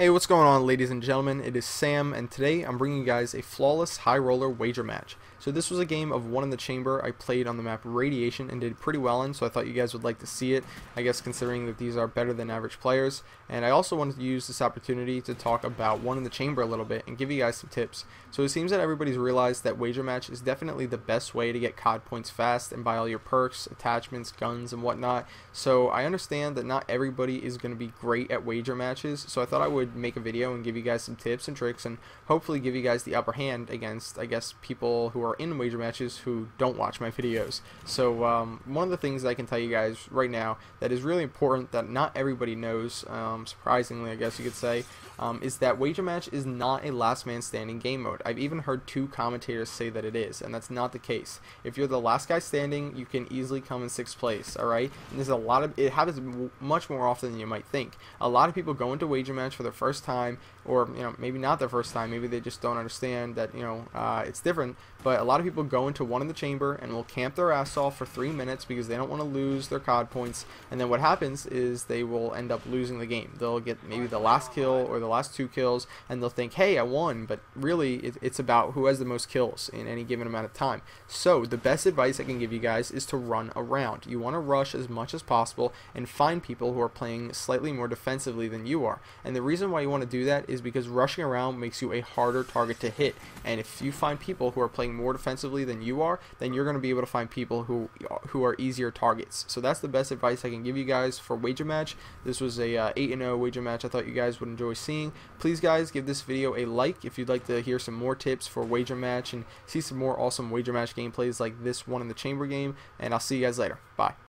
Hey, what's going on ladies and gentlemen? It is Sam and today I'm bringing you guys a flawless high roller wager match. So this was a game of one in the chamber I played on the map Radiation and did pretty well in so I thought you guys would like to see it I guess considering that these are better than average players and I also wanted to use this opportunity to talk about one in the chamber a little bit and give you guys some tips. So it seems that everybody's realized that wager match is definitely the best way to get COD points fast and buy all your perks, attachments, guns and whatnot. So I understand that not everybody is going to be great at wager matches so I thought I would make a video and give you guys some tips and tricks and hopefully give you guys the upper hand against I guess people who are in wager matches who don't watch my videos. So um, one of the things I can tell you guys right now that is really important that not everybody knows, um, surprisingly I guess you could say, um, is that wager match is not a last man standing game mode. I've even heard two commentators say that it is, and that's not the case. If you're the last guy standing, you can easily come in sixth place. All right, and there's a lot of it happens much more often than you might think. A lot of people go into wager match for the first time or you know maybe not the first time maybe they just don't understand that you know uh, it's different but a lot of people go into one in the chamber and will camp their ass off for three minutes because they don't want to lose their COD points. And then what happens is they will end up losing the game. They'll get maybe the last kill or the last two kills and they'll think hey I won. But really it, it's about who has the most kills in any given amount of time. So the best advice I can give you guys is to run around. You want to rush as much as possible and find people who are playing slightly more defensively than you are. And the reason why you want to do that is because rushing around makes you a harder target to hit. And if you find people who are playing more defensively than you are, then you're going to be able to find people who who are easier targets. So that's the best advice I can give you guys for wager match. This was a uh, 8 0 wager match I thought you guys would enjoy seeing. Please guys give this video a like if you'd like to hear some more tips for wager match and see some more awesome wager match gameplays like this one in the chamber game. And I'll see you guys later. Bye.